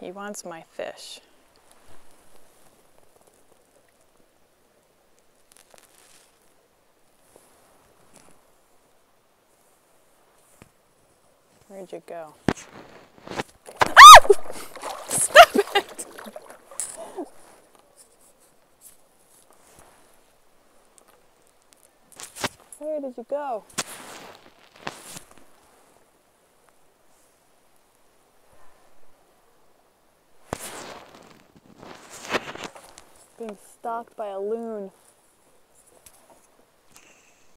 He wants my fish. Where'd you go? Stop it! Where did you go? Being stalked by a loon.